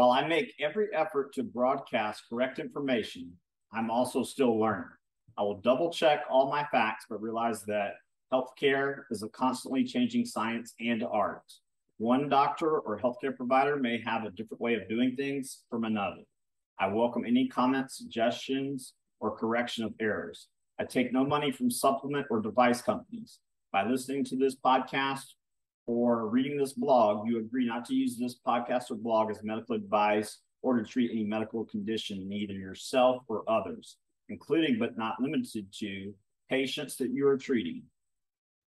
While I make every effort to broadcast correct information, I'm also still learning. I will double check all my facts, but realize that healthcare is a constantly changing science and art. One doctor or healthcare provider may have a different way of doing things from another. I welcome any comments, suggestions, or correction of errors. I take no money from supplement or device companies. By listening to this podcast or reading this blog, you agree not to use this podcast or blog as medical advice or to treat any medical condition either yourself or others, including but not limited to patients that you are treating.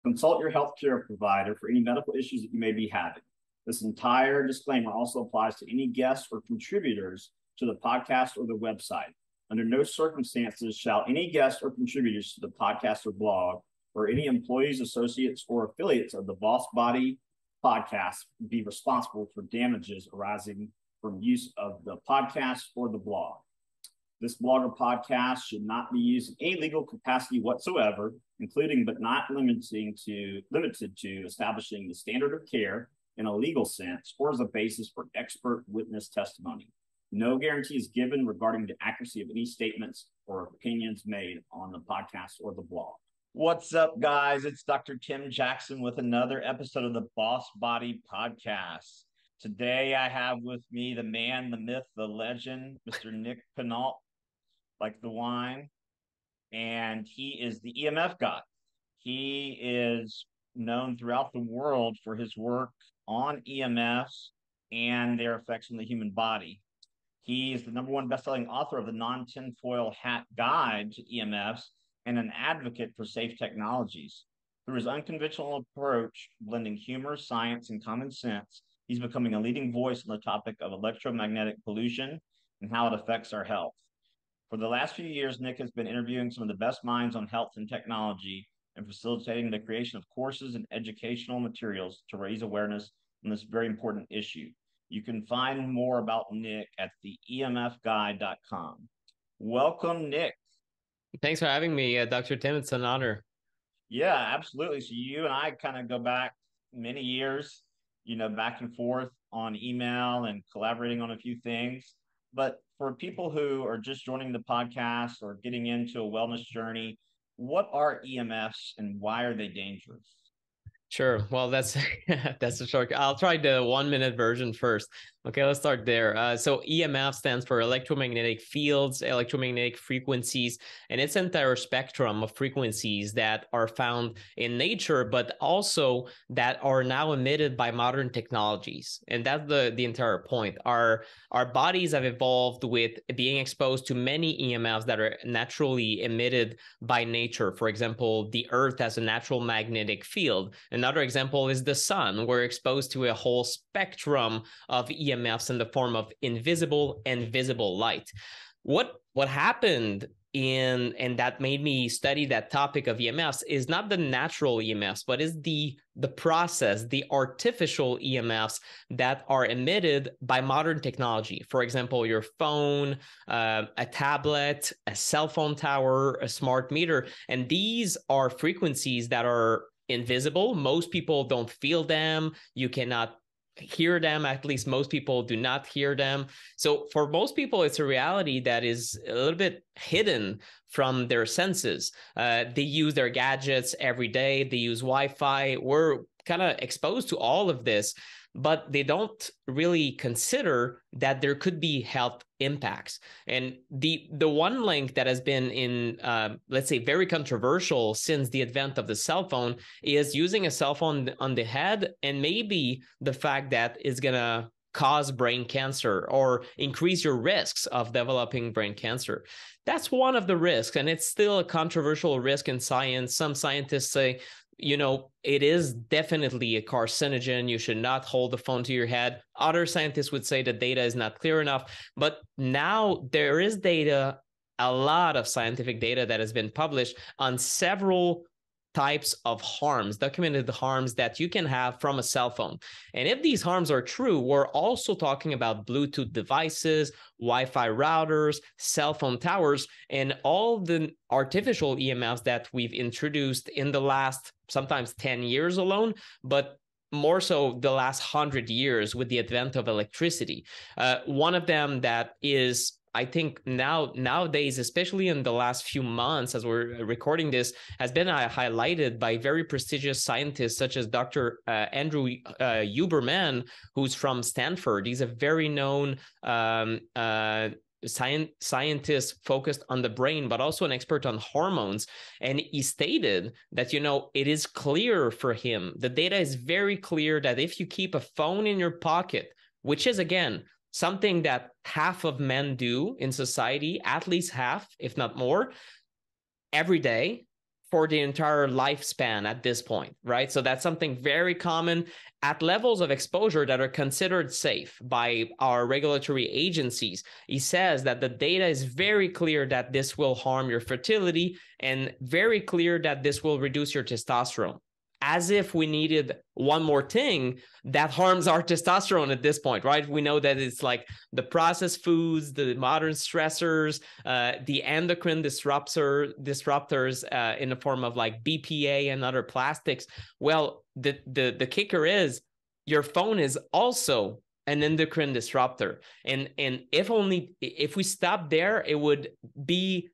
Consult your healthcare provider for any medical issues that you may be having. This entire disclaimer also applies to any guests or contributors to the podcast or the website. Under no circumstances shall any guest or contributors to the podcast or blog or any employees, associates, or affiliates of the Boss Body podcast be responsible for damages arising from use of the podcast or the blog. This blog or podcast should not be used in any legal capacity whatsoever, including but not limiting to limited to establishing the standard of care in a legal sense or as a basis for expert witness testimony. No guarantee is given regarding the accuracy of any statements or opinions made on the podcast or the blog. What's up, guys? It's Dr. Tim Jackson with another episode of the Boss Body Podcast. Today, I have with me the man, the myth, the legend, Mr. Nick Pineault like the wine. And he is the EMF guy. He is known throughout the world for his work on EMFs and their effects on the human body. He is the number one best-selling author of the non-tinfoil hat guide to EMFs and an advocate for safe technologies. Through his unconventional approach, blending humor, science, and common sense, he's becoming a leading voice on the topic of electromagnetic pollution and how it affects our health. For the last few years, Nick has been interviewing some of the best minds on health and technology and facilitating the creation of courses and educational materials to raise awareness on this very important issue. You can find more about Nick at the. Welcome, Nick. Thanks for having me, uh, Dr. Tim. It's an honor. Yeah, absolutely. So you and I kind of go back many years, you know, back and forth on email and collaborating on a few things. But for people who are just joining the podcast or getting into a wellness journey, what are EMFs and why are they dangerous? Sure. Well, that's that's a short. I'll try the one minute version first. Okay, let's start there. Uh, so EMF stands for electromagnetic fields, electromagnetic frequencies, and its entire spectrum of frequencies that are found in nature, but also that are now emitted by modern technologies. And that's the the entire point. Our our bodies have evolved with being exposed to many EMFs that are naturally emitted by nature. For example, the Earth has a natural magnetic field. Another example is the sun. We're exposed to a whole spectrum of EMFs EMFs in the form of invisible and visible light. What what happened in and that made me study that topic of EMFs is not the natural EMFs, but is the the process, the artificial EMFs that are emitted by modern technology. For example, your phone, uh, a tablet, a cell phone tower, a smart meter, and these are frequencies that are invisible. Most people don't feel them. You cannot hear them at least most people do not hear them. So for most people it's a reality that is a little bit hidden from their senses. Uh, they use their gadgets every day. They use wi-fi. We're kind of exposed to all of this but they don't really consider that there could be health impacts. And the the one link that has been in, uh, let's say, very controversial since the advent of the cell phone is using a cell phone on the head, and maybe the fact that it's gonna cause brain cancer or increase your risks of developing brain cancer. That's one of the risks, and it's still a controversial risk in science. Some scientists say you know, it is definitely a carcinogen. You should not hold the phone to your head. Other scientists would say the data is not clear enough, but now there is data, a lot of scientific data that has been published on several types of harms, documented harms that you can have from a cell phone. And if these harms are true, we're also talking about Bluetooth devices, Wi Fi routers, cell phone towers, and all the artificial EMFs that we've introduced in the last sometimes 10 years alone. But more so the last hundred years with the advent of electricity. Uh, one of them that is I think now nowadays, especially in the last few months, as we're recording this, has been uh, highlighted by very prestigious scientists such as Dr. Uh, Andrew uh, Huberman, who's from Stanford. He's a very known um, uh, science, scientist focused on the brain, but also an expert on hormones. And he stated that, you know, it is clear for him, the data is very clear that if you keep a phone in your pocket, which is again something that half of men do in society, at least half, if not more, every day for the entire lifespan at this point, right? So that's something very common at levels of exposure that are considered safe by our regulatory agencies. He says that the data is very clear that this will harm your fertility and very clear that this will reduce your testosterone as if we needed one more thing that harms our testosterone at this point, right? We know that it's like the processed foods, the modern stressors, uh, the endocrine disruptor disruptors uh, in the form of like BPA and other plastics. Well, the the the kicker is your phone is also an endocrine disruptor, and and if only if we stop there, it would be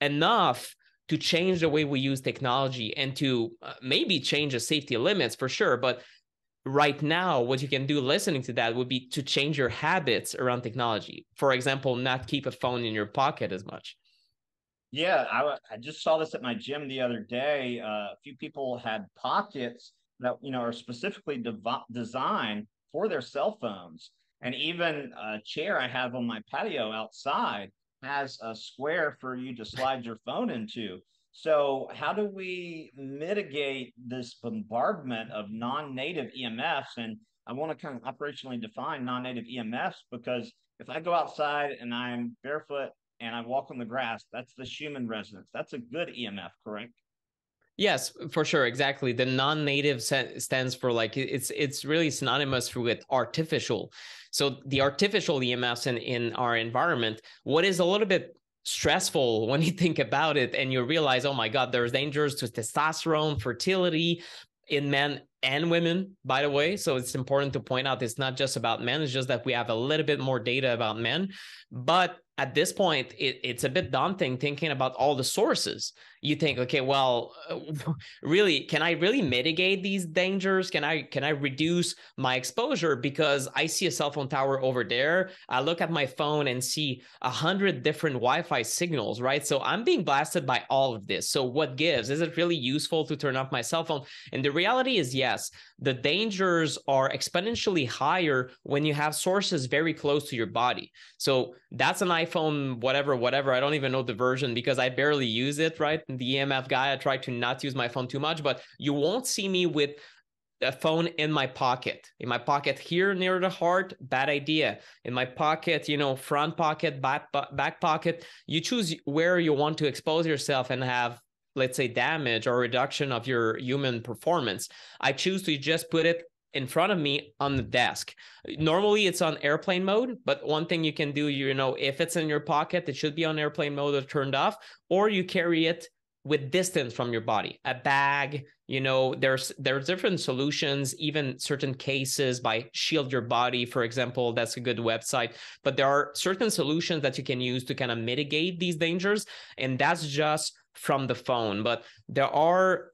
enough to change the way we use technology and to uh, maybe change the safety limits for sure but right now what you can do listening to that would be to change your habits around technology. For example not keep a phone in your pocket as much. Yeah i, I just saw this at my gym the other day. Uh, a few people had pockets that you know are specifically dev- designed for their cell phones. And even a chair i have on my patio outside has a square for you to slide your phone into. So, how do we mitigate this bombardment of non native EMFs? And I want to kind of operationally define non native EMFs because if I go outside and I'm barefoot and I walk on the grass, that's the Schumann resonance. That's a good EMF, correct? Yes, for sure, exactly. The non-native stands for like it's it's really synonymous with artificial. So the artificial EMFs in in our environment, what is a little bit stressful when you think about it and you realize, oh my God, there's dangers to testosterone, fertility in men and women, by the way. So it's important to point out it's not just about men, it's just that we have a little bit more data about men. But at this point, it, it's a bit daunting thinking about all the sources you think okay well uh, really can i really mitigate these dangers? Can i can i reduce my exposure? Because i see a cell phone tower over there. I look at my phone and see a hundred different wi-fi signals right? So i'm being blasted by all of this. So what gives? Is it really useful to turn off my cell phone? And the reality is yes the dangers are exponentially higher when you have sources very close to your body. So that's an iphone whatever whatever. I don't even know the version because i barely use it right the EMF guy. I try to not use my phone too much, but you won't see me with a phone in my pocket. In my pocket here near the heart, bad idea. In my pocket, you know, front pocket, back back pocket. You choose where you want to expose yourself and have let's say damage or reduction of your human performance. I choose to just put it in front of me on the desk. Normally it's on airplane mode, but one thing you can do, you know, if it's in your pocket, it should be on airplane mode or turned off, or you carry it with distance from your body. A bag you know there's there's different solutions even certain cases by shield your body for example that's a good website. But there are certain solutions that you can use to kind of mitigate these dangers and that's just from the phone. But there are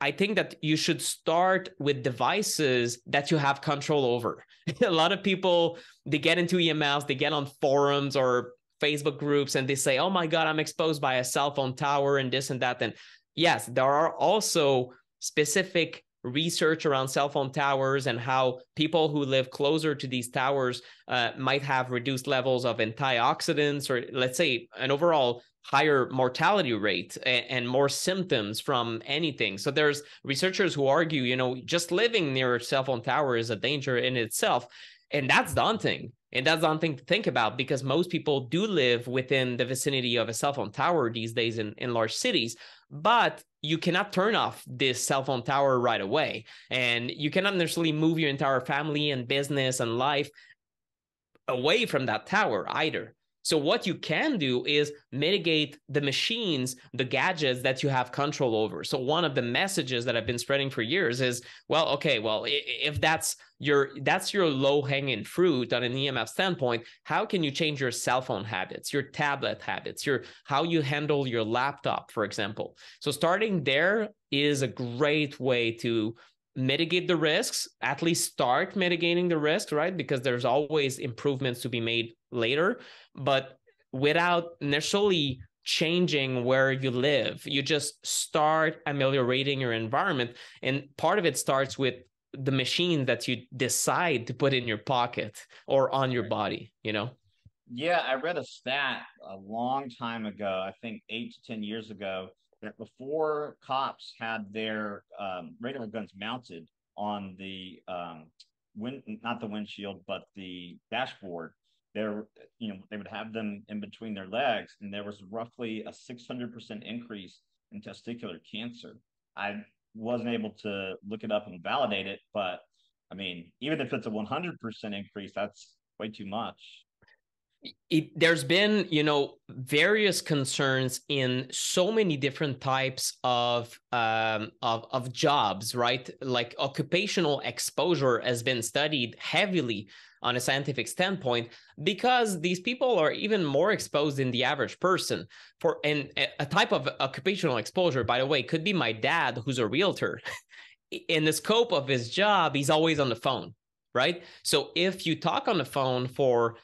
I think that you should start with devices that you have control over. a lot of people they get into EMFs, they get on forums or Facebook groups and they say, oh my God, I'm exposed by a cell phone tower and this and that. And yes, there are also specific research around cell phone towers and how people who live closer to these towers uh, might have reduced levels of antioxidants or let's say an overall higher mortality rate and, and more symptoms from anything. So there's researchers who argue you know just living near a cell phone tower is a danger in itself. And that's daunting and that's something to think about because most people do live within the vicinity of a cell phone tower these days in, in large cities. But you cannot turn off this cell phone tower right away. And you cannot necessarily move your entire family and business and life away from that tower either. So what you can do is mitigate the machines, the gadgets that you have control over. So one of the messages that I've been spreading for years is, well, okay, well, if that's your that's your low hanging fruit on an EMF standpoint, how can you change your cell phone habits, your tablet habits, your how you handle your laptop, for example? So starting there is a great way to mitigate the risks, at least start mitigating the risk, right? Because there's always improvements to be made later, but without necessarily changing where you live. You just start ameliorating your environment. And part of it starts with the machine that you decide to put in your pocket or on your body, you know? Yeah, I read a stat a long time ago, I think eight to 10 years ago, that before cops had their um, radar guns mounted on the um, wind, not the windshield, but the dashboard, there, you know, they would have them in between their legs, and there was roughly a 600% increase in testicular cancer. I wasn't able to look it up and validate it, but I mean, even if it's a 100% increase, that's way too much it, there's been you know various concerns in so many different types of um, of of jobs right? Like occupational exposure has been studied heavily on a scientific standpoint because these people are even more exposed than the average person. For and a type of occupational exposure by the way could be my dad who's a realtor. In the scope of his job he's always on the phone right? So if you talk on the phone for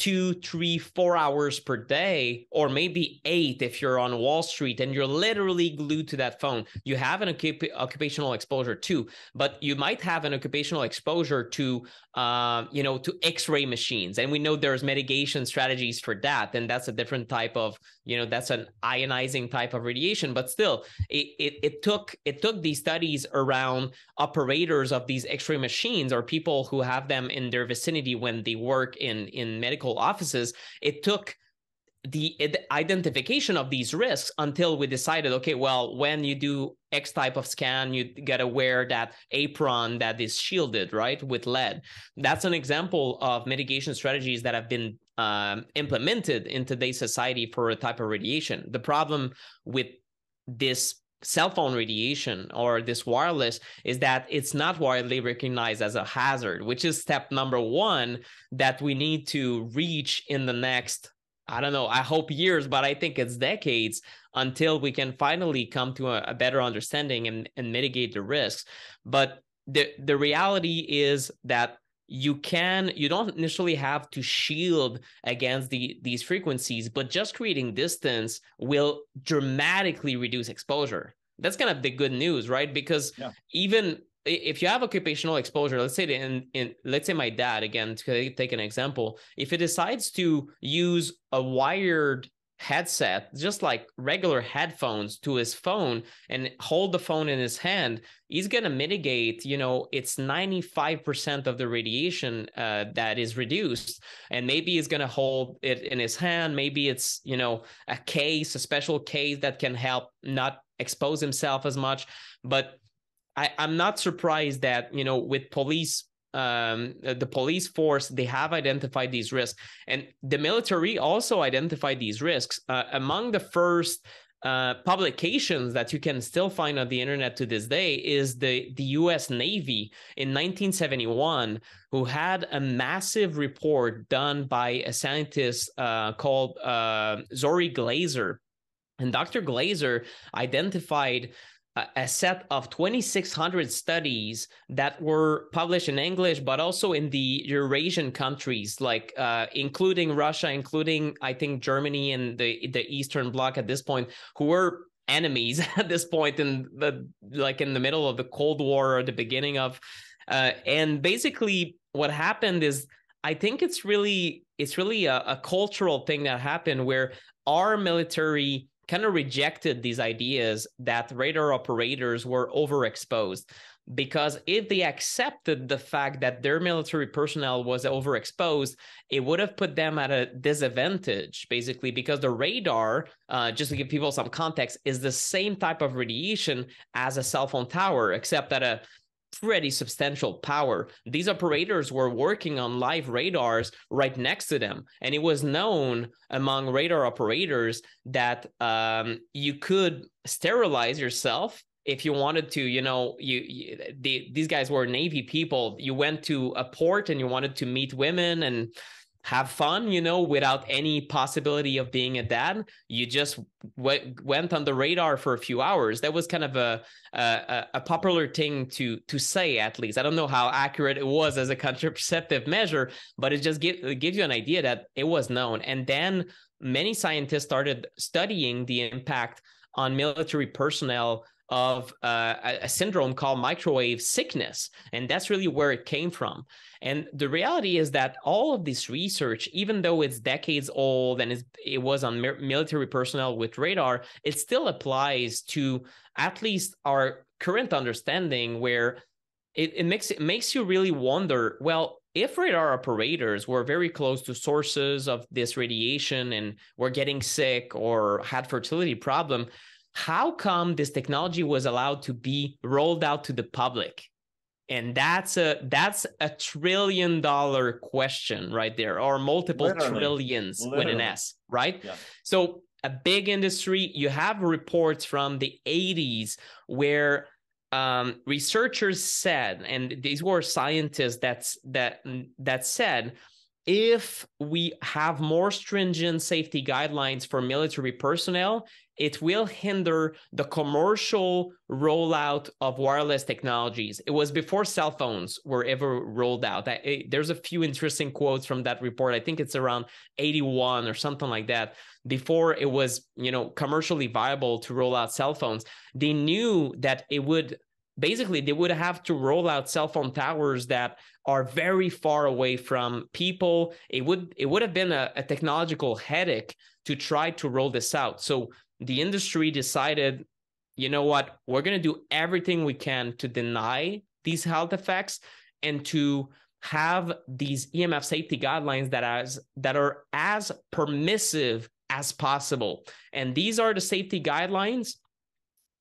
two, three, four hours per day, or maybe eight if you're on Wall Street and you're literally glued to that phone. You have an occupational exposure too, but you might have an occupational exposure to, uh, you know, to X-ray machines, and we know there's mitigation strategies for that, and that's a different type of, you know, that's an ionizing type of radiation. But still, it it, it took it took these studies around operators of these X-ray machines or people who have them in their vicinity when they work in in medical offices, it took the identification of these risks until we decided okay well when you do x type of scan you gotta wear that apron that is shielded right with lead. That's an example of mitigation strategies that have been um, implemented in today's society for a type of radiation. The problem with this cell phone radiation or this wireless is that it's not widely recognized as a hazard, which is step number one that we need to reach in the next, I don't know, I hope years, but I think it's decades until we can finally come to a, a better understanding and, and mitigate the risks. But the, the reality is that you can you don't initially have to shield against the these frequencies but just creating distance will dramatically reduce exposure that's kind of the good news right because yeah. even if you have occupational exposure let's say in, in let's say my dad again to take an example if he decides to use a wired headset, just like regular headphones to his phone and hold the phone in his hand, he's going to mitigate, you know, it's 95% of the radiation uh, that is reduced. And maybe he's going to hold it in his hand. Maybe it's, you know, a case, a special case that can help not expose himself as much. But I, I'm not surprised that, you know, with police um, the police force they have identified these risks and the military also identified these risks uh, among the first uh, publications that you can still find on the internet to this day is the, the US Navy in 1971, who had a massive report done by a scientist uh, called uh, Zori Glaser. And Dr. Glaser identified a set of 2600 studies that were published in english but also in the eurasian countries like uh, including russia including i think germany and the the eastern bloc at this point who were enemies at this point in the like in the middle of the cold war or the beginning of uh, and basically what happened is i think it's really it's really a, a cultural thing that happened where our military kind of rejected these ideas that radar operators were overexposed because if they accepted the fact that their military personnel was overexposed, it would have put them at a disadvantage, basically, because the radar, uh, just to give people some context, is the same type of radiation as a cell phone tower, except at a pretty substantial power. These operators were working on live radars right next to them. And it was known among radar operators that um, you could sterilize yourself if you wanted to you know you, you the, these guys were navy people you went to a port and you wanted to meet women and have fun, you know, without any possibility of being a dad. You just w- went on the radar for a few hours. That was kind of a, a a popular thing to to say, at least. I don't know how accurate it was as a contraceptive measure, but it just give, it gives you an idea that it was known. And then many scientists started studying the impact on military personnel of uh, a syndrome called microwave sickness. And that's really where it came from. And the reality is that all of this research, even though it's decades old and it was on military personnel with radar, it still applies to at least our current understanding where it, it makes it makes you really wonder well if radar operators were very close to sources of this radiation and were getting sick or had fertility problem how come this technology was allowed to be rolled out to the public and that's a that's a trillion dollar question right there or multiple Literally. trillions Literally. with an s right yeah. so a big industry you have reports from the 80s where um, researchers said and these were scientists that's that that said if we have more stringent safety guidelines for military personnel, it will hinder the commercial rollout of wireless technologies. It was before cell phones were ever rolled out. there's a few interesting quotes from that report. I think it's around 81 or something like that. Before it was, you know, commercially viable to roll out cell phones, they knew that it would basically they would have to roll out cell phone towers that are very far away from people it would it would have been a, a technological headache to try to roll this out so the industry decided you know what we're going to do everything we can to deny these health effects and to have these EMF safety guidelines that as that are as permissive as possible and these are the safety guidelines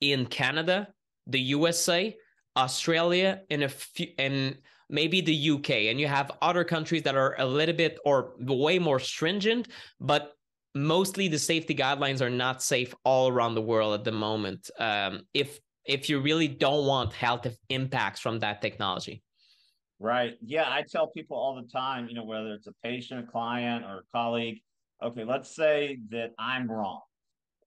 in Canada the USA, Australia, and a few, and maybe the UK. And you have other countries that are a little bit or way more stringent, but mostly the safety guidelines are not safe all around the world at the moment. Um, if if you really don't want health impacts from that technology. Right. Yeah, I tell people all the time, you know, whether it's a patient, a client, or a colleague, okay, let's say that I'm wrong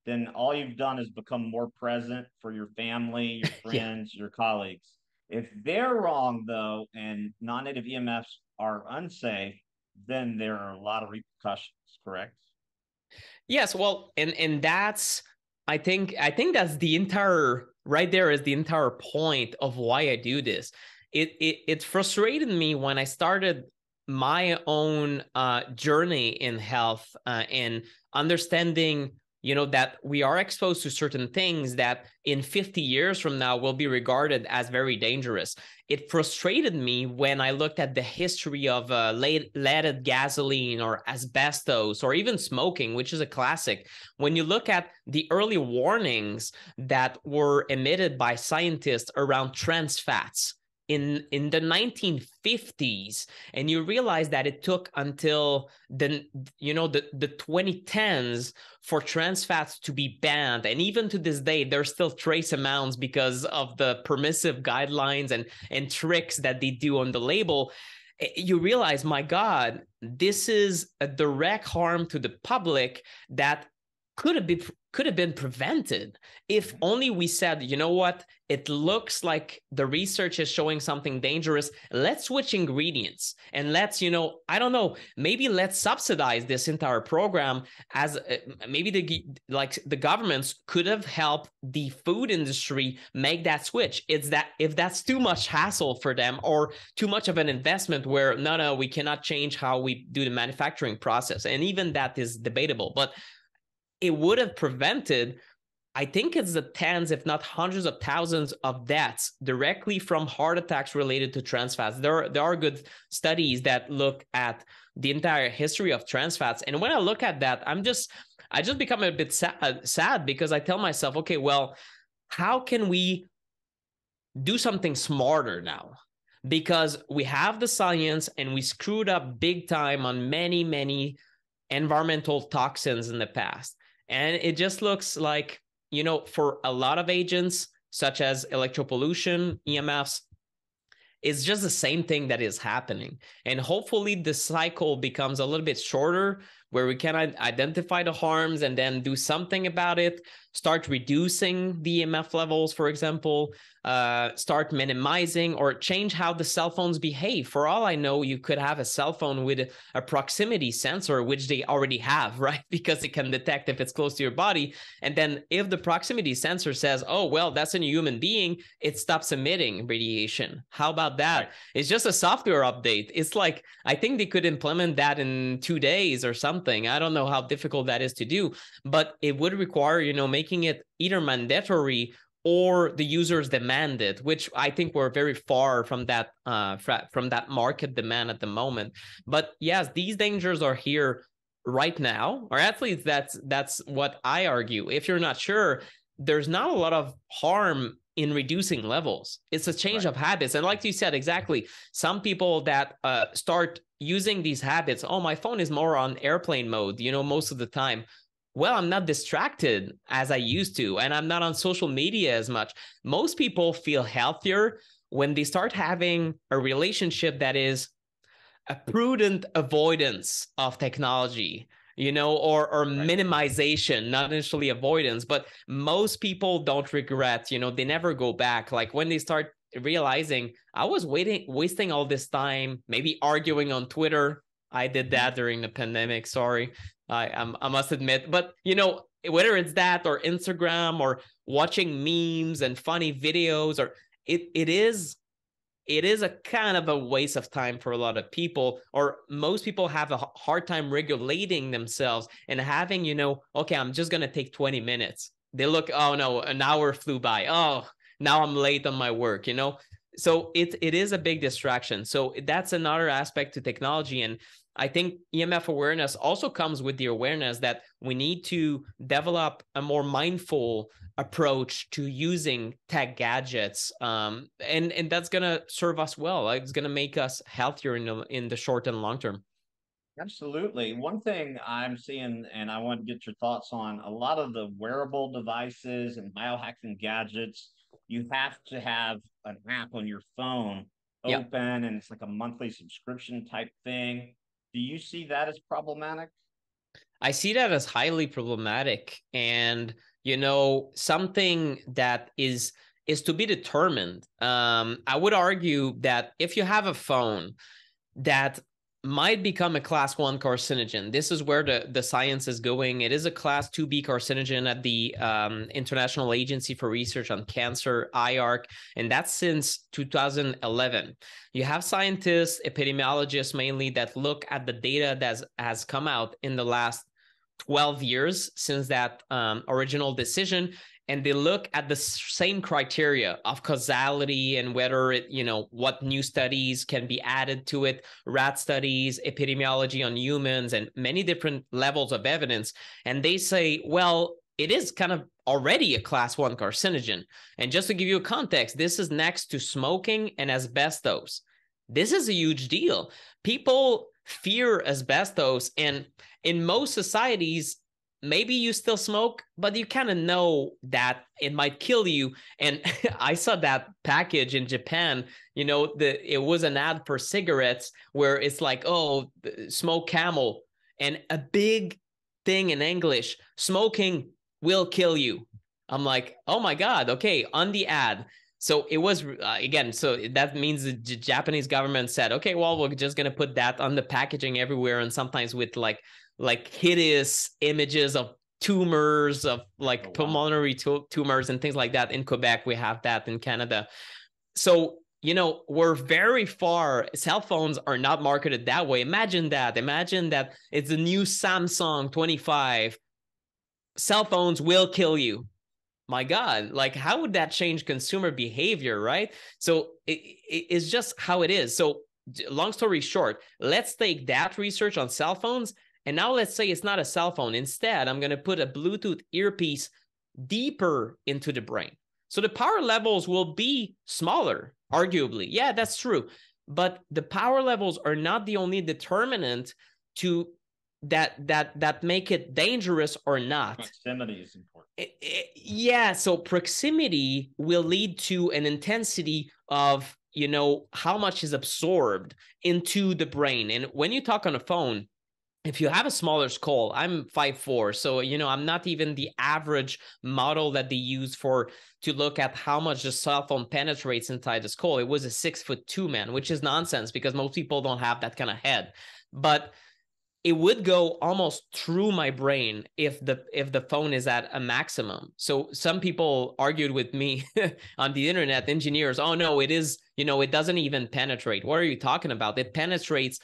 then all you've done is become more present for your family, your friends, yeah. your colleagues. If they're wrong though, and non-native EMFs are unsafe, then there are a lot of repercussions, correct? Yes, well, and and that's I think I think that's the entire right there is the entire point of why I do this. It it it frustrated me when I started my own uh, journey in health uh, and understanding you know that we are exposed to certain things that in 50 years from now will be regarded as very dangerous. It frustrated me when i looked at the history of uh, leaded gasoline or asbestos or even smoking which is a classic. When you look at the early warnings that were emitted by scientists around trans fats in in the 1950s and you realize that it took until the you know the the 2010s for trans fats to be banned. And even to this day there's still trace amounts because of the permissive guidelines and and tricks that they do on the label. Eh, you realize my god this is a direct harm to the public that could have been could have been prevented if only we said, you know what, it looks like the research is showing something dangerous. Let's switch ingredients and let's, you know, I don't know, maybe let's subsidize this entire program as uh, maybe the like the governments could have helped the food industry make that switch. It's that if that's too much hassle for them or too much of an investment where no, no, we cannot change how we do the manufacturing process. And even that is debatable. But it would have prevented I think it's the tens, if not hundreds of thousands of deaths directly from heart attacks related to trans fats. There, there are good studies that look at the entire history of trans fats. And when I look at that, I'm just, I just become a bit sad, uh, sad because I tell myself, okay, well, how can we do something smarter now because we have the science and we screwed up big time on many, many environmental toxins in the past. And it just looks like, you know, for a lot of agents, such as electropollution, EMFs, it's just the same thing that is happening. And hopefully the cycle becomes a little bit shorter where we can identify the harms and then do something about it, start reducing the EMF levels, for example, uh, start minimizing or change how the cell phones behave. For all I know, you could have a cell phone with a proximity sensor, which they already have, right? Because it can detect if it's close to your body. And then if the proximity sensor says, oh, well, that's a human being, it stops emitting radiation. How about that? Right. It's just a software update. It's like, I think they could implement that in two days or something. I don't know how difficult that is to do, but it would require, you know, making it either mandatory or the users demand it, which I think we're very far from that uh, from that market demand at the moment. But yes, these dangers are here right now, or at least that's that's what I argue. If you're not sure, there's not a lot of harm in reducing levels. It's a change right. of habits, and like you said, exactly. Some people that uh, start using these habits. Oh, my phone is more on airplane mode. You know, most of the time well, I'm not distracted as I used to, and I'm not on social media as much. Most people feel healthier when they start having a relationship that is a prudent avoidance of technology you know or or right. minimization not initially avoidance but most people don't regret you know they never go back like when they start realizing i was waiting wasting all this time maybe arguing on twitter i did mm-hmm. that during the pandemic sorry I um, I must admit. But you know, whether it's that or Instagram or watching memes and funny videos, or it it is it is a kind of a waste of time for a lot of people or most people have a hard time regulating themselves and having you know okay i'm just going to take 20 minutes. They look oh no an hour flew by. Oh now i'm late on my work you know? So it it is a big distraction. So that's another aspect to technology and I think EMF awareness also comes with the awareness that we need to develop a more mindful approach to using tech gadgets, um, and and that's gonna serve us well. It's gonna make us healthier in the in the short and long term. Absolutely. One thing I'm seeing, and I want to get your thoughts on, a lot of the wearable devices and biohacking gadgets, you have to have an app on your phone open, yep. and it's like a monthly subscription type thing do you see that as problematic? I see that as highly problematic. And, you know, something that is is to be determined. Um, I would argue that if you have a phone that might become a class one carcinogen. This is where the, the science is going. It is a class 2B carcinogen at the um, International Agency for Research on Cancer, IARC, and that's since 2011. You have scientists, epidemiologists mainly, that look at the data that has come out in the last 12 years since that um, original decision and they look at the same criteria of causality and whether it you know what new studies can be added to it rat studies epidemiology on humans and many different levels of evidence. And they say well it is kind of already a class 1 carcinogen. And just to give you a context this is next to smoking and asbestos. This is a huge deal. People fear asbestos and in most societies maybe you still smoke, but you kind of know that it might kill you. And I saw that package in Japan, you know, the it was an ad for cigarettes where it's like, oh, smoke camel. And a big thing in English, smoking will kill you. I'm like, oh my God, okay, on the ad. So it was uh, again. So that means the Japanese government said, okay, well, we're just gonna put that on the packaging everywhere, and sometimes with like like hideous images of tumors of like oh, wow. pulmonary t- tumors and things like that in Quebec. We have that in Canada. So you know we're very far. Cell phones are not marketed that way. Imagine that. Imagine that it's a new Samsung 25 cell phones will kill you. My god like how would that change consumer behavior right? So it, it, it's just how it is. So long story short let's take that research on cell phones and now let's say it's not a cell phone. Instead, I'm going to put a Bluetooth earpiece deeper into the brain. So the power levels will be smaller, arguably. Yeah, that's true. But the power levels are not the only determinant to that that that make it dangerous or not. Proximity is important. It, it, yeah, so proximity will lead to an intensity of you know how much is absorbed into the brain and when you talk on a phone if you have a smaller skull i'm five four, so you know i'm not even the average model that they use for to look at how much the cell phone penetrates inside the skull. It was a six foot two man which is nonsense because most people don't have that kind of head. But it would go almost through my brain if the if the phone is at a maximum. So some people argued with me on the internet engineers oh no it is you know it doesn't even penetrate. What are you talking about? It penetrates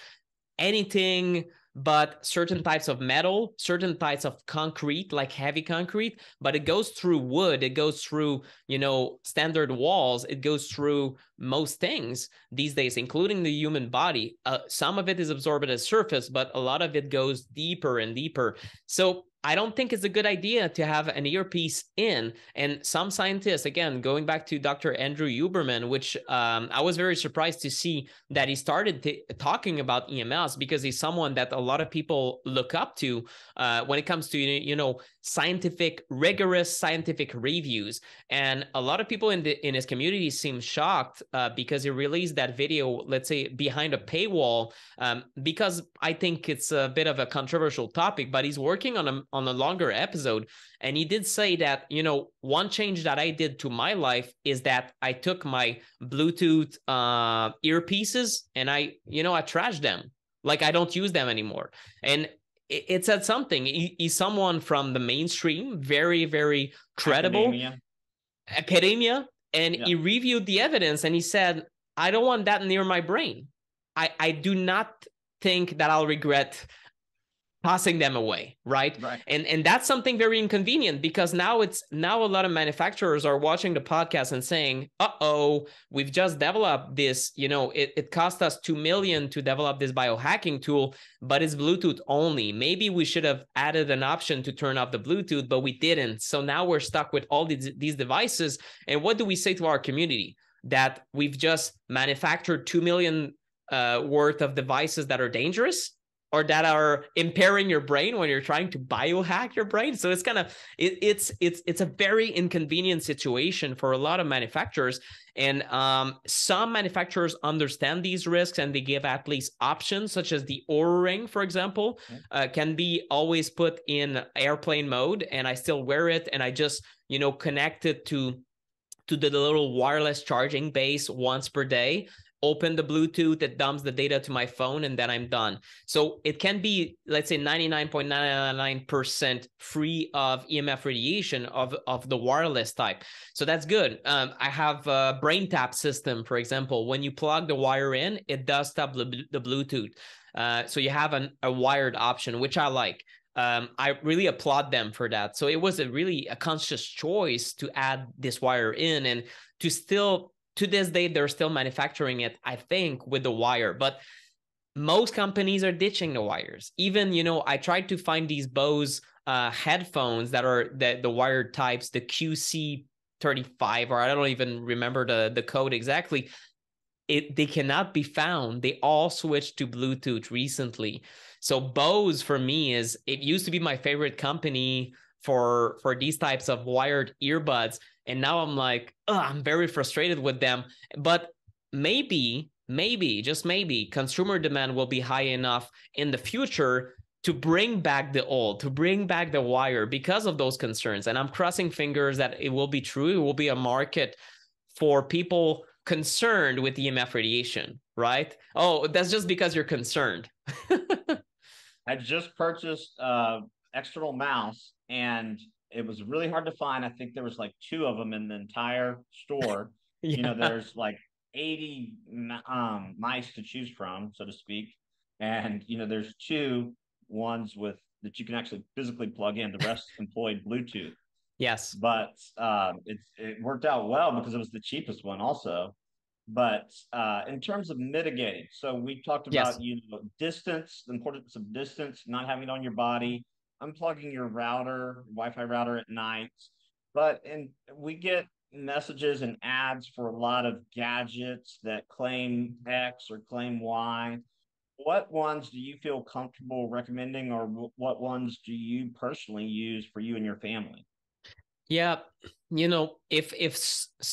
anything but certain types of metal, certain types of concrete, like heavy concrete, but it goes through wood, it goes through, you know, standard walls, it goes through most things these days, including the human body. Uh, some of it is absorbed at the surface, but a lot of it goes deeper and deeper. So I don't think it's a good idea to have an earpiece in. And some scientists, again, going back to Dr. Andrew Huberman, which um, I was very surprised to see that he started t- talking about EMFs because he's someone that a lot of people look up to uh, when it comes to, you know, scientific, rigorous scientific reviews. And a lot of people in the in his community seem shocked uh, because he released that video, let's say, behind a paywall, um, because I think it's a bit of a controversial topic. But he's working on a on a longer episode, and he did say that you know one change that I did to my life is that I took my Bluetooth uh, earpieces and I you know I trashed them like I don't use them anymore. And it, said something. He, he's someone from the mainstream, very, very credible academia, academia and yeah. he reviewed the evidence and he said, I don't want that near my brain. I, I do not think that I'll regret tossing them away right? right. And and that's something very inconvenient because now it's now a lot of manufacturers are watching the podcast and saying uh-oh we've just developed this you know it, it cost us 2 million to develop this biohacking tool but it's bluetooth only. Maybe we should have added an option to turn off the bluetooth but we didn't. So now we're stuck with all these, these devices. And what do we say to our community? That we've just manufactured 2 million uh, worth of devices that are dangerous or that are impairing your brain when you're trying to biohack your brain. So it's kind of it, it's it's it's a very inconvenient situation for a lot of manufacturers. And um, some manufacturers understand these risks and they give at least options such as the Oura ring for example uh, can be always put in airplane mode and i still wear it and i just you know connect it to to the little wireless charging base once per day open the Bluetooth, it dumps the data to my phone, and then I'm done. So it can be, let's say, 99.99% free of EMF radiation of, of the wireless type. So that's good. Um, I have a BrainTap system, for example. When you plug the wire in, it does tap the, the Bluetooth. Uh, so you have an, a wired option, which I like. Um, I really applaud them for that. So it was a really a conscious choice to add this wire in and to still to this day they're still manufacturing it i think with the wire but most companies are ditching the wires. Even you know i tried to find these bose uh, headphones that are the, the wired types the qc 35 or i don't even remember the, the code exactly. It they cannot be found. They all switched to bluetooth recently. So bose for me is it used to be my favorite company for for these types of wired earbuds. And now i'm like i'm very frustrated with them. But maybe maybe just maybe consumer demand will be high enough in the future to bring back the old to bring back the wire because of those concerns. And i'm crossing fingers that it will be true. It will be a market for people concerned with emf radiation right? Oh that's just because you're concerned. I just purchased uh external mouse and it was really hard to find. I think there was like two of them in the entire store. yeah. You know, there's like 80 um, mice to choose from, so to speak. And, you know, there's two ones with that you can actually physically plug in. The rest employed Bluetooth. Yes. But um, it, it worked out well because it was the cheapest one also. But uh, in terms of mitigating, so we talked about, yes. you know, distance, the importance of distance, not having it on your body, unplugging your router, Wi-Fi router at night. But and we get messages and ads for a lot of gadgets that claim X or claim Y. What ones do you feel comfortable recommending, or what ones do you personally use for you and your family? Yeah, you know if if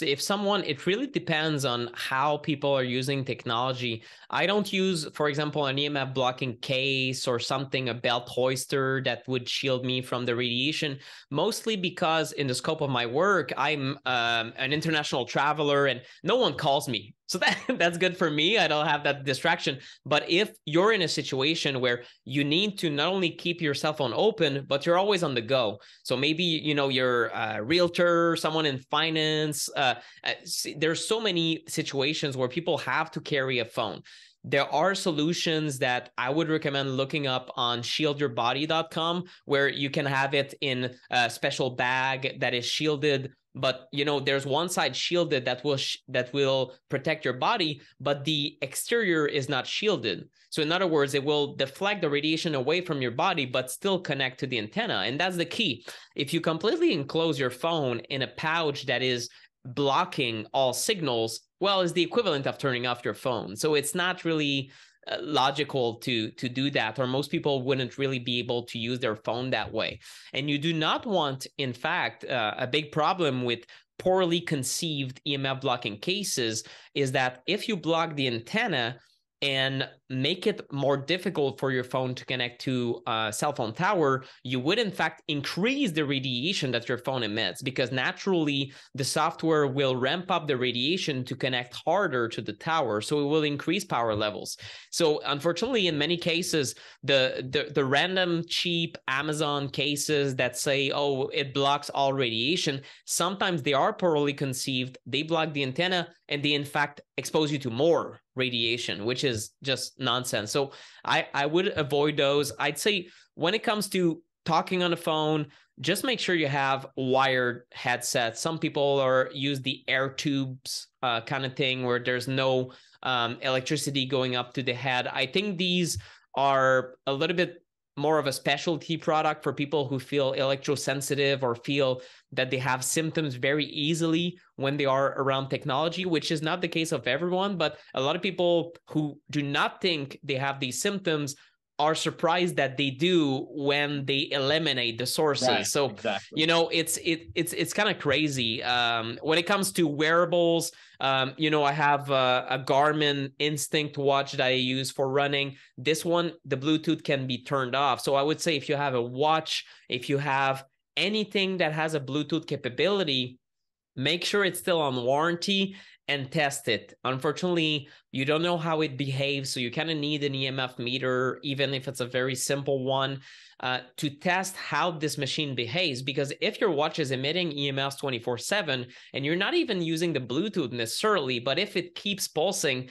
if someone it really depends on how people are using technology. I don't use for example an emf blocking case or something a belt hoister that would shield me from the radiation mostly because in the scope of my work i'm um, an international traveler and no one calls me so that that's good for me i don't have that distraction but if you're in a situation where you need to not only keep your cell phone open but you're always on the go so maybe you know you're a realtor someone in finance. Uh, uh there's so many situations where people have to carry a phone. There are solutions that I would recommend looking up on shieldyourbody.com where you can have it in a special bag that is shielded but you know there's one side shielded that will sh- that will protect your body but the exterior is not shielded. So in other words it will deflect the radiation away from your body but still connect to the antenna. And that's the key. If you completely enclose your phone in a pouch that is blocking all signals well is the equivalent of turning off your phone. So it's not really logical to to do that or most people wouldn't really be able to use their phone that way. And you do not want in fact uh, a big problem with poorly conceived emf blocking cases is that if you block the antenna and make it more difficult for your phone to connect to a cell phone tower, you would in fact increase the radiation that your phone emits because naturally the software will ramp up the radiation to connect harder to the tower. So it will increase power levels. So unfortunately, in many cases, the the, the random cheap Amazon cases that say, oh, it blocks all radiation, sometimes they are poorly conceived. They block the antenna and they in fact expose you to more radiation, which is just nonsense. So I I would avoid those. I'd say when it comes to talking on the phone, just make sure you have wired headsets. Some people are use the air tubes uh, kind of thing where there's no um, electricity going up to the head. I think these are a little bit more of a specialty product for people who feel electrosensitive or feel that they have symptoms very easily when they are around technology, which is not the case of everyone. But a lot of people who do not think they have these symptoms are surprised that they do when they eliminate the sources. Right, so exactly. you know, it's it it's it's kind of crazy. Um, when it comes to wearables, um, you know, I have a, a, Garmin Instinct watch that I use for running. This one, the Bluetooth can be turned off. So I would say if you have a watch, if you have anything that has a Bluetooth capability, make sure it's still on warranty and test it. Unfortunately, you don't know how it behaves, so you kind of need an EMF meter, even if it's a very simple one, uh, to test how this machine behaves. Because if your watch is emitting EMFs 24 7 and you're not even using the Bluetooth necessarily, but if it keeps pulsing,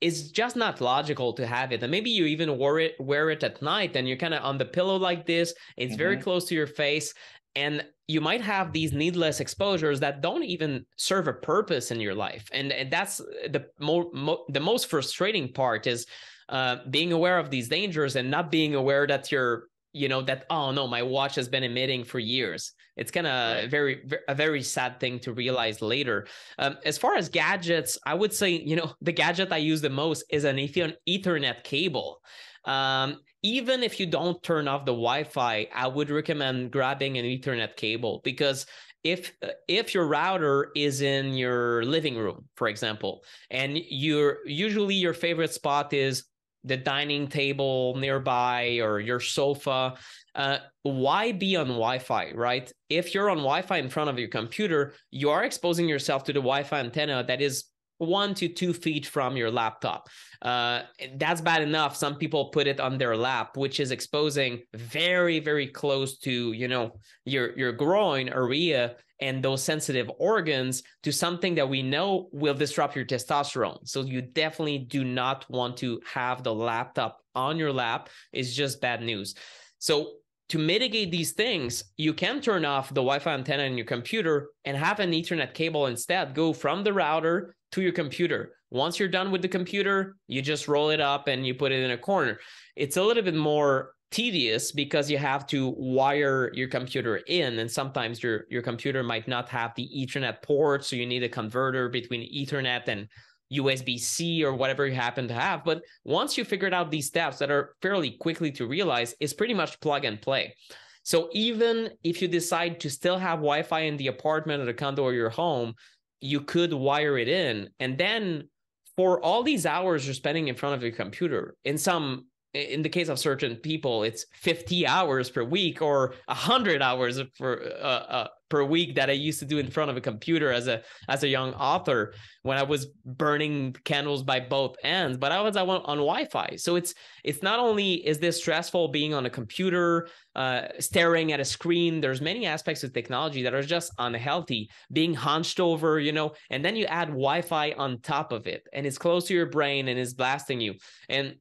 it's just not logical to have it. And maybe you even wear it wear it at night and you're kind of on the pillow like this. It's mm-hmm. very close to your face and you might have these needless exposures that don't even serve a purpose in your life. And, and that's the more mo- the most frustrating part is uh, being aware of these dangers and not being aware that you're you know that oh no my watch has been emitting for years. It's kind of right. very a very sad thing to realize later. Um, as far as gadgets i would say you know the gadget i use the most is an ethernet cable. Um, even if you don't turn off the Wi-Fi, I would recommend grabbing an Ethernet cable because if if your router is in your living room, for example, and your usually your favorite spot is the dining table nearby or your sofa, uh, why be on Wi-Fi, right? If you're on Wi-Fi in front of your computer, you are exposing yourself to the Wi-Fi antenna that is one to two feet from your laptop. Uh, that's bad enough. Some people put it on their lap, which is exposing very, very close to you know your your groin area and those sensitive organs to something that we know will disrupt your testosterone. So you definitely do not want to have the laptop on your lap. It's just bad news. So to mitigate these things, you can turn off the Wi Fi antenna in your computer and have an Ethernet cable instead go from the router to your computer. Once you're done with the computer, you just roll it up and you put it in a corner. It's a little bit more tedious because you have to wire your computer in and sometimes your your computer might not have the ethernet port so you need a converter between ethernet and USB-C or whatever you happen to have but once you figured out these steps that are fairly quickly to realize it's pretty much plug and play so even if you decide to still have Wi-Fi in the apartment or the condo or your home you could wire it in. And then for all these hours you're spending in front of your computer in some in the case of certain people, it's 50 hours per week or 100 hours per uh, uh, per week that I used to do in front of a computer as a as a young author when I was burning candles by both ends. But I was I went on Wi-Fi, so it's it's not only is this stressful being on a computer, uh, staring at a screen. There's many aspects of technology that are just unhealthy. Being hunched over, you know, and then you add Wi-Fi on top of it, and it's close to your brain and is blasting you and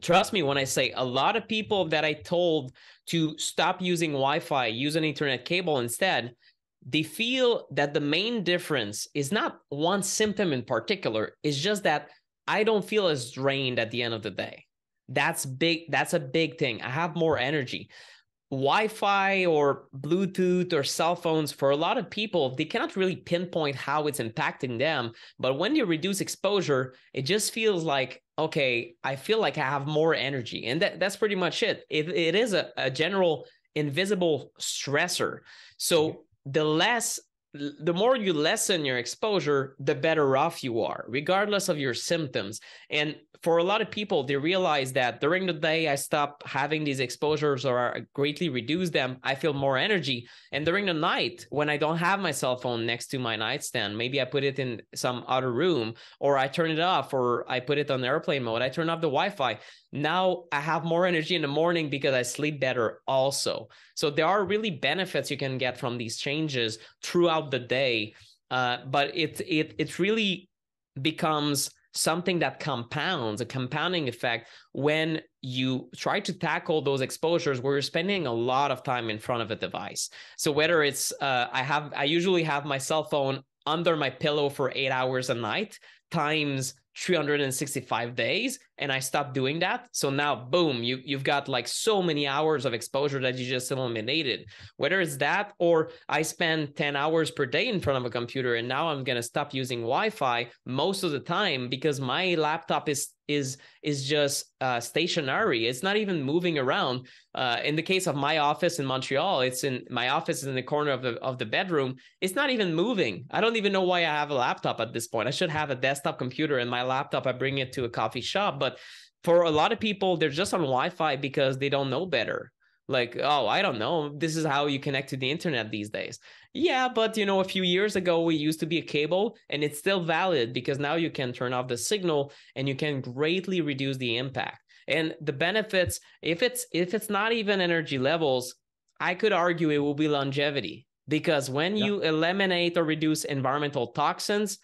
trust me when I say a lot of people that I told to stop using Wi Fi, use an internet cable instead, they feel that the main difference is not one symptom in particular, it's just that I don't feel as drained at the end of the day. That's big. That's a big thing. I have more energy. Wi-Fi or Bluetooth or cell phones for a lot of people, they cannot really pinpoint how it's impacting them. But when you reduce exposure, it just feels like, okay, I feel like I have more energy. And that, that's pretty much it. It, it is a, a general invisible stressor. So mm-hmm. the less the more you lessen your exposure, the better off you are, regardless of your symptoms. And for a lot of people, they realize that during the day, I stop having these exposures or greatly reduce them. I feel more energy. And during the night, when I don't have my cell phone next to my nightstand, maybe I put it in some other room or I turn it off or I put it on airplane mode. I turn off the Wi Fi. Now I have more energy in the morning because I sleep better also. So there are really benefits you can get from these changes throughout the day. Uh, but it, it, it really becomes something that compounds a compounding effect when you try to tackle those exposures where you're spending a lot of time in front of a device so whether it's uh, i have i usually have my cell phone under my pillow for eight hours a night times 365 days and I stopped doing that. So now boom, you you've got like so many hours of exposure that you just eliminated. Whether it's that or I spend 10 hours per day in front of a computer and now I'm going to stop using Wi-Fi most of the time because my laptop is is is just uh, stationary. It's not even moving around. Uh, in the case of my office in Montreal, it's in my office is in the corner of the of the bedroom. It's not even moving. I don't even know why I have a laptop at this point. I should have a desktop computer and my laptop. I bring it to a coffee shop, but for a lot of people, they're just on Wi-Fi because they don't know better. Like oh i don't know. This is how you connect to the internet these days. Yeah but you know a few years ago we used to be a cable and it's still valid because now you can turn off the signal and you can greatly reduce the impact. And the benefits if it's if it's not even energy levels i could argue it will be longevity because when yeah. you eliminate or reduce environmental toxins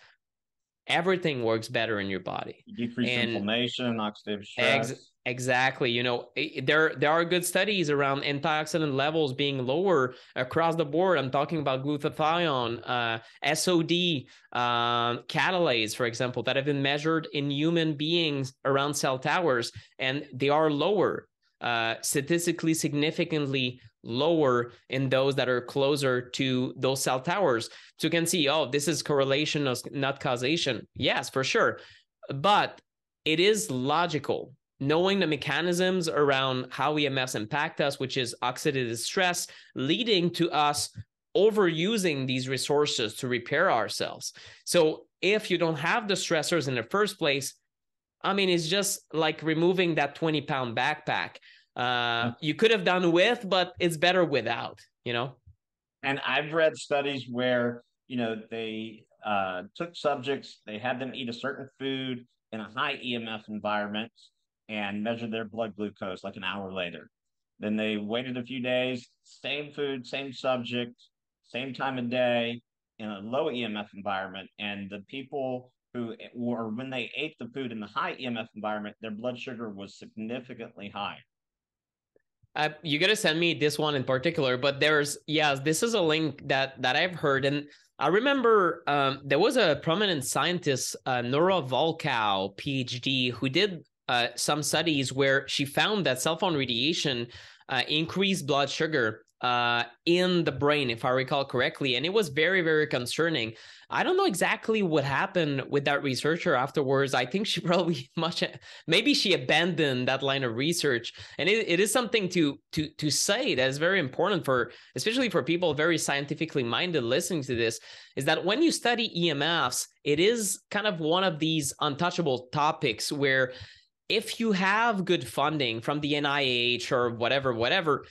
everything works better in your body. decrease and inflammation, oxidative stress. Ex- exactly. You know, there there are good studies around antioxidant levels being lower across the board. I'm talking about glutathione, uh, SOD, uh, catalase, for example, that have been measured in human beings around cell towers, and they are lower, uh, statistically significantly lower in those that are closer to those cell towers. So you can see, oh, this is correlation, not causation. Yes, for sure. But it is logical knowing the mechanisms around how EMFs impact us, which is oxidative stress, leading to us overusing these resources to repair ourselves. So if you don't have the stressors in the first place, I mean, it's just like removing that 20 pound backpack uh, you could have done with, but it's better without, you know? And I've read studies where, you know, they uh, took subjects, they had them eat a certain food in a high EMF environment and measured their blood glucose like an hour later. Then they waited a few days, same food, same subject, same time of day in a low EMF environment. And the people who were, when they ate the food in the high EMF environment, their blood sugar was significantly higher. Uh, you gotta send me this one in particular, but there's yeah, this is a link that that I've heard, and I remember um, there was a prominent scientist, uh, Nora Volkow, PhD, who did uh, some studies where she found that cell phone radiation uh, increased blood sugar uh, in the brain, if I recall correctly, and it was very, very concerning. I don't know exactly what happened with that researcher afterwards. I think she probably much maybe she abandoned that line of research. And it, it is something to to to say that is very important for especially for people very scientifically minded listening to this, is that when you study EMFs, it is kind of one of these untouchable topics where if you have good funding from the NIH or whatever, whatever,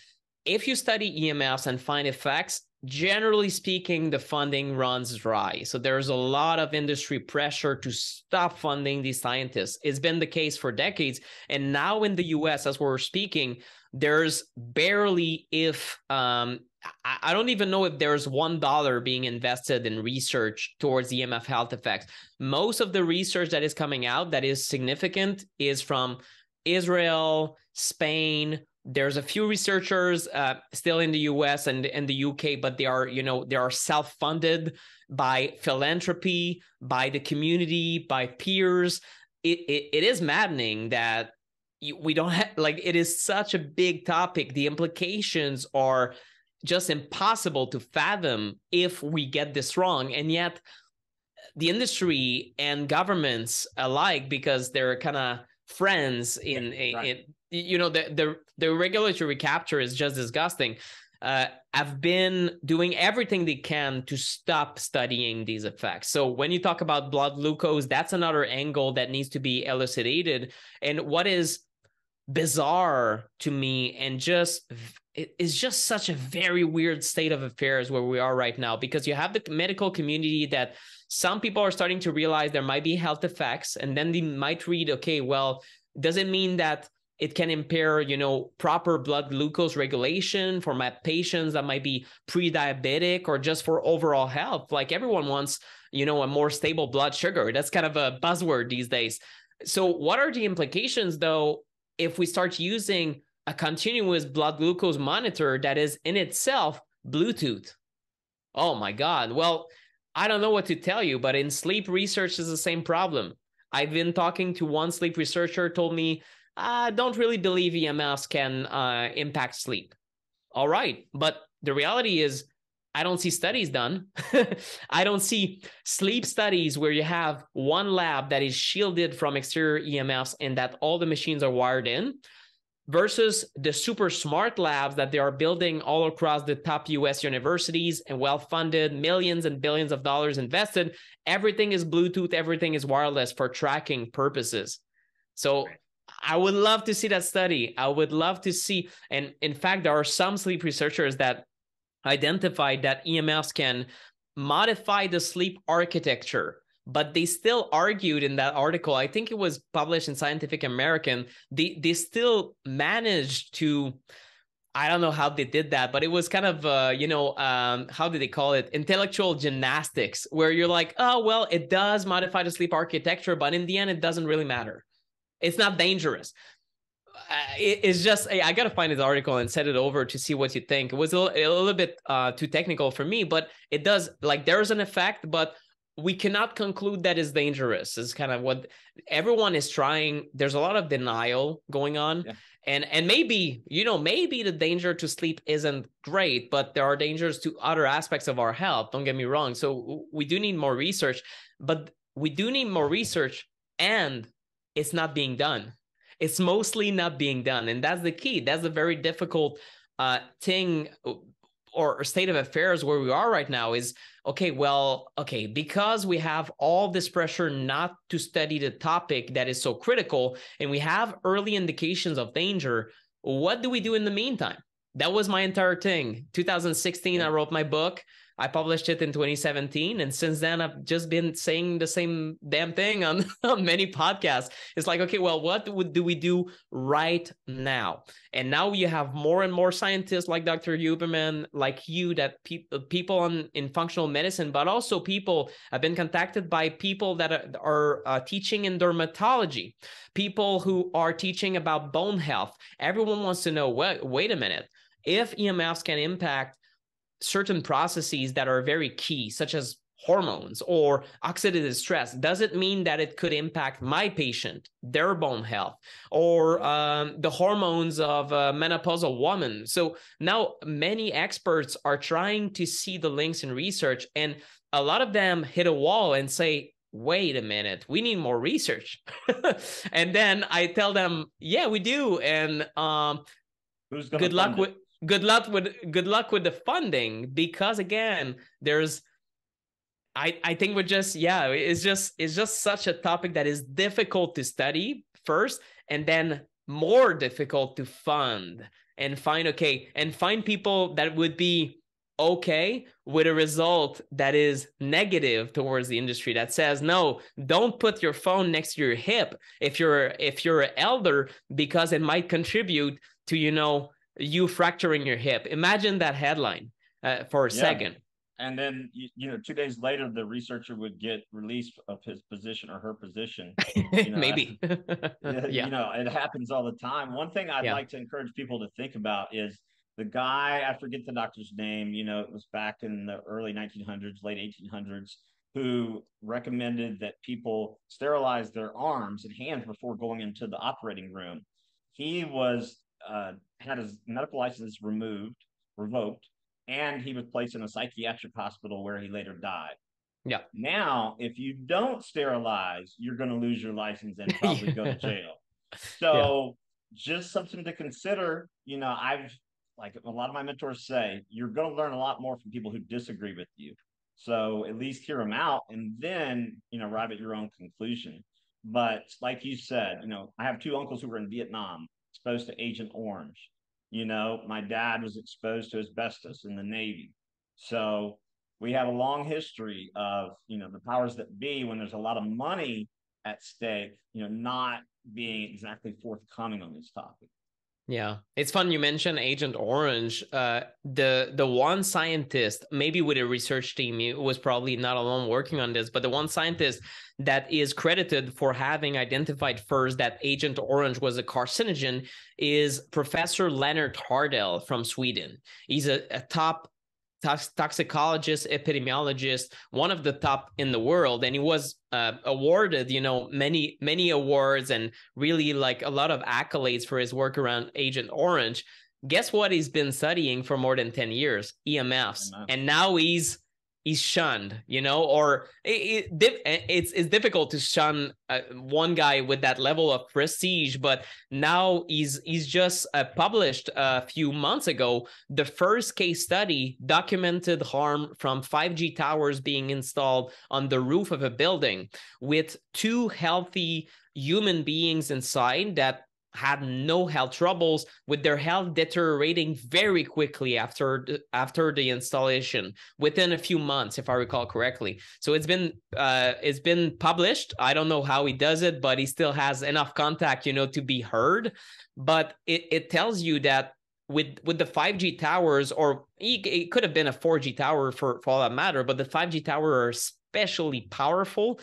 if you study EMFs and find effects, generally speaking, the funding runs dry. So there's a lot of industry pressure to stop funding these scientists. It's been the case for decades. And now in the US, as we're speaking, there's barely, if um, I don't even know if there's one dollar being invested in research towards EMF health effects. Most of the research that is coming out that is significant is from Israel, Spain, there's a few researchers uh, still in the US and in the UK, but they are, you know, they are self-funded by philanthropy, by the community, by peers. It, it, it is maddening that we don't have like it is such a big topic. The implications are just impossible to fathom if we get this wrong. And yet the industry and governments alike, because they're kind of friends in, right. in you know the the the regulatory capture is just disgusting uh, have been doing everything they can to stop studying these effects. So when you talk about blood glucose, that's another angle that needs to be elucidated. And what is bizarre to me and just it is just such a very weird state of affairs where we are right now because you have the medical community that some people are starting to realize there might be health effects and then they might read okay well does it mean that it can impair you know proper blood glucose regulation for my patients that might be pre-diabetic or just for overall health. Like everyone wants you know a more stable blood sugar. That's kind of a buzzword these days. So what are the implications though if we start using a continuous blood glucose monitor that is in itself bluetooth? Oh my god. Well i don't know what to tell you but in sleep research is the same problem. I've been talking to one sleep researcher told me I don't really believe EMFs can uh, impact sleep. All right. But the reality is, I don't see studies done. I don't see sleep studies where you have one lab that is shielded from exterior EMFs and that all the machines are wired in versus the super smart labs that they are building all across the top US universities and well funded, millions and billions of dollars invested. Everything is Bluetooth, everything is wireless for tracking purposes. So I would love to see that study. I would love to see. And in fact, there are some sleep researchers that identified that EMFs can modify the sleep architecture. But they still argued in that article, I think it was published in Scientific American, they, they still managed to, I don't know how they did that, but it was kind of, uh, you know, um, how do they call it? Intellectual gymnastics, where you're like, oh, well, it does modify the sleep architecture, but in the end, it doesn't really matter. It's not dangerous. Uh, it, it's just I gotta find this article and set it over to see what you think. It was a little, a little bit uh, too technical for me, but it does like there is an effect, but we cannot conclude that is dangerous. Is kind of what everyone is trying. There's a lot of denial going on, yeah. and and maybe you know maybe the danger to sleep isn't great, but there are dangers to other aspects of our health. Don't get me wrong. So we do need more research, but we do need more research and it's not being done. It's mostly not being done. And that's the key. That's a very difficult uh, thing uh, or state of affairs where we are right now is okay, well, okay, because we have all this pressure not to study the topic that is so critical and we have early indications of danger, what do we do in the meantime? That was my entire thing. 2016, I wrote my book. I published it in 2017. And since then, I've just been saying the same damn thing on, on many podcasts. It's like, okay, well, what would, do we do right now? And now you have more and more scientists like Dr. Huberman, like you, that pe- people on, in functional medicine, but also people have been contacted by people that are, are uh, teaching in dermatology, people who are teaching about bone health. Everyone wants to know, wait, wait a minute, if EMFs can impact certain processes that are very key, such as hormones or oxidative stress. Does it mean that it could impact my patient their bone health or um, the hormones of a menopausal woman? So now many experts are trying to see the links in research and a lot of them hit a wall and say wait a minute we need more research. And then i tell them yeah we do and um, good luck with good luck with good luck with the funding because again there's I, I think we're just yeah it's just it's just such a topic that is difficult to study first and then more difficult to fund and find okay and find people that would be okay with a result that is negative towards the industry that says no don't put your phone next to your hip if you're if you're an elder because it might contribute to you know you fracturing your hip imagine that headline uh, for a yeah. second and then you, you, know two days later the researcher would get released of his position or her position you know, maybe yeah. you know it happens all the time one thing i'd yeah. like to encourage people to think about is the guy i forget the doctor's name you know it was back in the early 1900s late 1800s who recommended that people sterilize their arms and hands before going into the operating room he was uh, had his medical license removed revoked and he was placed in a psychiatric hospital where he later died. Yeah. Now, if you don't sterilize, you're going to lose your license and probably go to jail. So, yeah. just something to consider. You know, I've like a lot of my mentors say, you're going to learn a lot more from people who disagree with you. So, at least hear them out and then, you know, arrive at your own conclusion. But like you said, you know, I have two uncles who were in Vietnam, exposed to Agent Orange. You know, my dad was exposed to asbestos in the Navy. So we have a long history of, you know, the powers that be when there's a lot of money at stake, you know, not being exactly forthcoming on this topic. Yeah, it's fun you mentioned Agent Orange. Uh, the the one scientist, maybe with a research team, was probably not alone working on this, but the one scientist that is credited for having identified first that Agent Orange was a carcinogen is Professor Lennart Hardell from Sweden. He's a, a top toxicologist, epidemiologist, one of the top in the world, and he was uh, awarded, you know, many many awards and really like a lot of accolades for his work around Agent Orange. Guess what? He's been studying for more than ten years, EMFs, and now he's he's shunned, you know, or it, it, it's it's difficult to shun uh, one guy with that level of prestige. But now he's he's just uh, published a few months ago the first case study documented harm from 5G towers being installed on the roof of a building with two healthy human beings inside that had no health troubles with their health deteriorating very quickly after after the installation within a few months if i recall correctly. So it's been uh it's been published. I don't know how he does it but he still has enough contact you know to be heard. But it, it tells you that with with the 5G towers, or it could have been a 4G tower for, for all that matter, but the 5G tower are especially powerful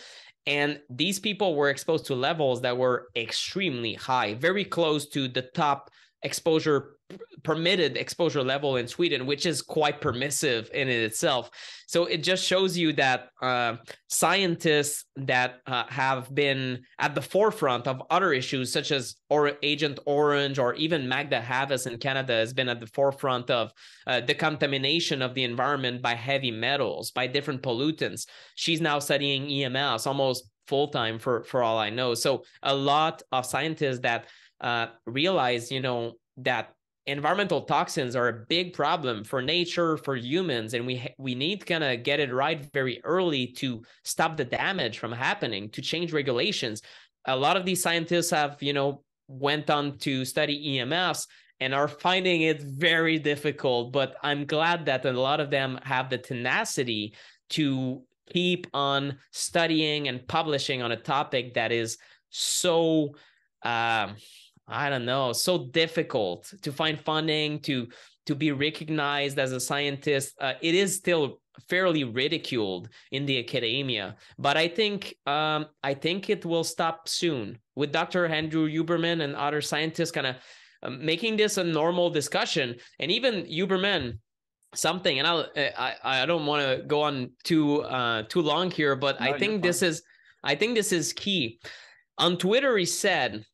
and these people were exposed to levels that were extremely high, very close to the top exposure permitted exposure level in Sweden, which is quite permissive in it itself. So it just shows you that uh, scientists that uh, have been at the forefront of other issues, such as or Agent Orange or even Magda Havas in Canada, has been at the forefront of uh, the contamination of the environment by heavy metals, by different pollutants. She's now studying EMFs almost full time for for all I know. So a lot of scientists that uh, realize, you know, that environmental toxins are a big problem for nature for humans and we we need to kind of get it right very early to stop the damage from happening to change regulations a lot of these scientists have you know went on to study emfs and are finding it very difficult. But I'm glad that a lot of them have the tenacity to keep on studying and publishing on a topic that is so um, I don't know, so difficult to find funding to to be recognized as a scientist. Uh, it is still fairly ridiculed in the academia, but I think um, I think it will stop soon with Dr. Andrew Huberman and other scientists kind of uh, making this a normal discussion, and even Huberman something and I'll, i i don't want to go on too uh too long here but no, i think this is i think this is key on twitter he said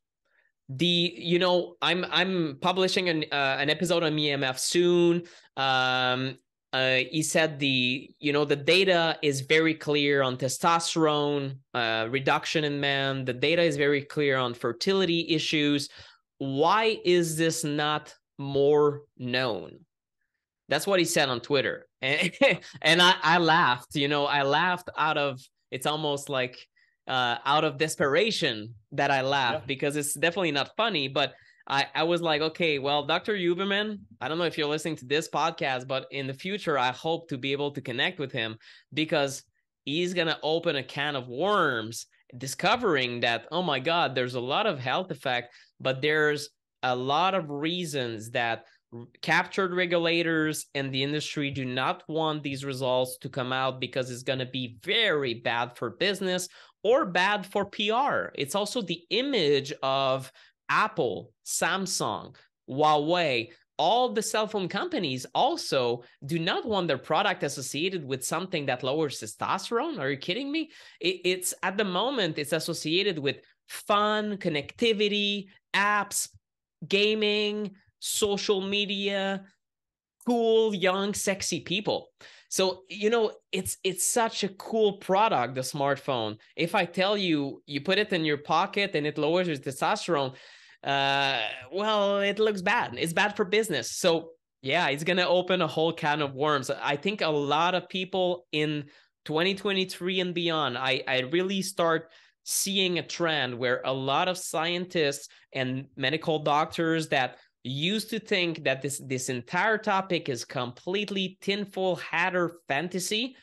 the you know i'm i'm publishing an uh, an episode on emf soon. Um uh, he said the you know the data is very clear on testosterone uh, reduction in men. The data is very clear on fertility issues. Why is this not more known? That's what he said on Twitter. And, and I, I laughed, you know, I laughed out of it's almost like uh, out of desperation that I laughed yeah. because it's definitely not funny. But I, I was like, okay, well, Dr. Huberman, I don't know if you're listening to this podcast, but in the future, I hope to be able to connect with him because he's going to open a can of worms, discovering that, oh my God, there's a lot of health effect, but there's a lot of reasons that captured regulators and the industry do not want these results to come out because it's going to be very bad for business or bad for PR. It's also the image of Apple, Samsung, Huawei, all the cell phone companies also do not want their product associated with something that lowers testosterone. Are you kidding me? it's at the moment, it's associated with fun, connectivity, apps, gaming, social media, cool, young, sexy people. So, you know, it's it's such a cool product, the smartphone. If I tell you you put it in your pocket and it lowers your testosterone, uh, well, it looks bad. It's bad for business. So yeah, it's gonna open a whole can of worms. I think a lot of people in 2023 and beyond, I, I really start seeing a trend where a lot of scientists and medical doctors that used to think that this this entire topic is completely tinfoil hatter fantasy.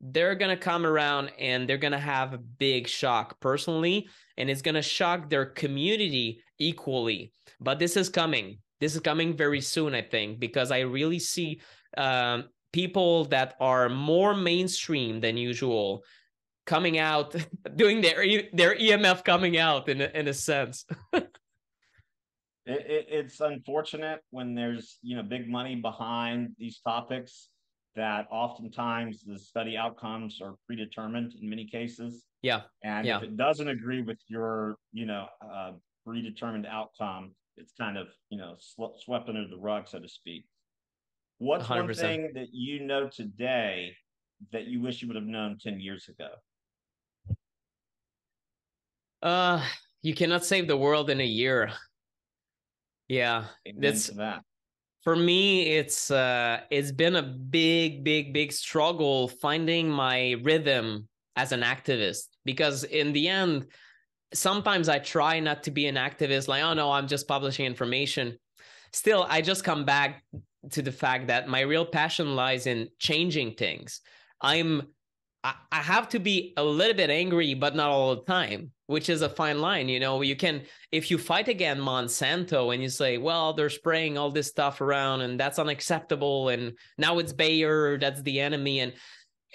They're gonna come around and they're gonna have a big shock personally and it's gonna shock their community equally. But this is coming. This is coming very soon i think because i really see um, people that are more mainstream than usual coming out doing their their emf coming out in in a sense it, it, it's unfortunate when there's you know big money behind these topics that oftentimes the study outcomes are predetermined in many cases. Yeah. And yeah. if it doesn't agree with your, you know, uh, predetermined outcome, it's kind of, you know, sw- swept under the rug, so to speak. What's 100%. one thing that you know today that you wish you would have known 10 years ago? Uh, you cannot save the world in a year. Yeah, Amen that's that. For me, it's uh, it's been a big, big, big struggle finding my rhythm as an activist because in the end, sometimes I try not to be an activist, like, oh no, I'm just publishing information. Still, I just come back to the fact that my real passion lies in changing things. I'm I, I have to be a little bit angry, but not all the time, which is a fine line. You know, you can, if you fight again Monsanto and you say, well, they're spraying all this stuff around and that's unacceptable. And now it's Bayer, that's the enemy. And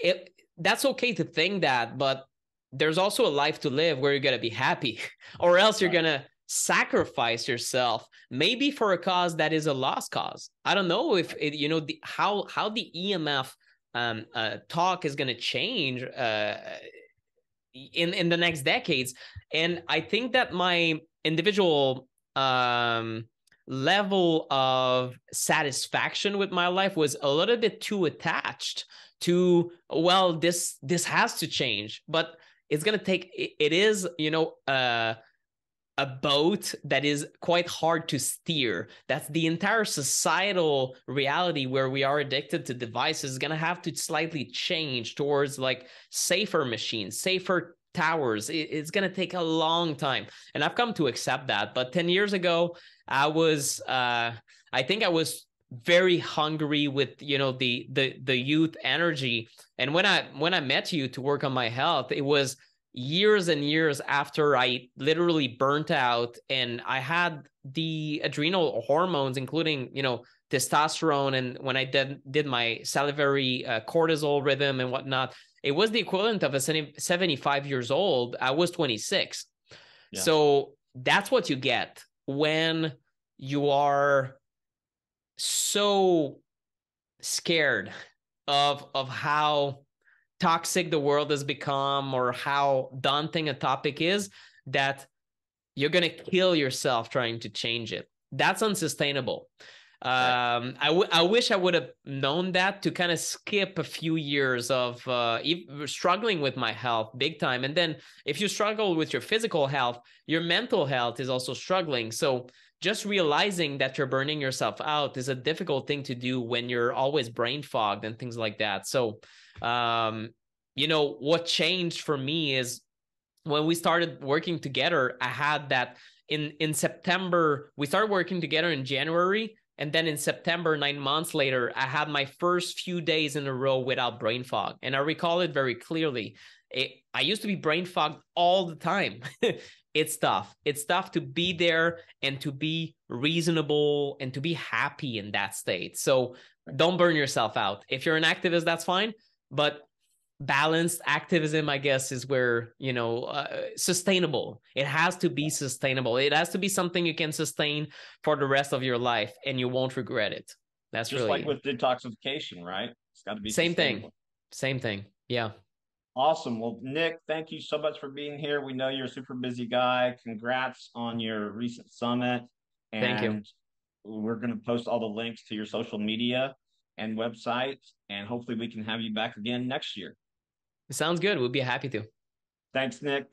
it, that's okay to think that, but there's also a life to live where you're going to be happy or else you're going to sacrifice yourself maybe for a cause that is a lost cause i don't know if it, you know the, how how the emf um, uh, talk is going to change uh, in in the next decades. And I think that my individual um, level of satisfaction with my life was a little bit too attached to well this this has to change but it's going to take it, it is you know uh a boat that is quite hard to steer. That's the entire societal reality where we are addicted to devices is going to have to slightly change towards like safer machines, safer towers. It's going to take a long time. And I've come to accept that. But 10 years ago, I was, uh, I think I was very hungry with you know the the the youth energy and when i when i met you to work on my health it was years and years after i literally burnt out and i had the adrenal hormones including you know testosterone and when i did did my salivary uh, cortisol rhythm and whatnot it was the equivalent of a 75 years old i was 26 yeah. so that's what you get when you are so scared of of how toxic the world has become or how daunting a topic is that you're going to kill yourself trying to change it that's unsustainable um, I, w- I wish I would have known that to kind of skip a few years of uh, struggling with my health big time. And then if you struggle with your physical health, your mental health is also struggling. So just realizing that you're burning yourself out is a difficult thing to do when you're always brain fogged and things like that. So, um, you know, what changed for me is when we started working together, I had that in in September, we started working together in January. And then in September, nine months later, I had my first few days in a row without brain fog. And I recall it very clearly. It, I used to be brain fogged all the time. it's tough. It's tough to be there and to be reasonable and to be happy in that state. So don't burn yourself out. If you're an activist, that's fine. But balanced activism, I guess, is where, you know, uh, sustainable. It has to be sustainable. It has to be something you can sustain for the rest of your life and you won't regret it. That's just really like with detoxification, right? It's got to be same thing. Same thing. Yeah. Awesome. Well, Nick, thank you so much for being here. We know you're a super busy guy. Congrats on your recent summit. And thank you. We're going to post all the links to your social media and website, and hopefully we can have you back again next year. Sounds good. We'll be happy to. Thanks, Nick.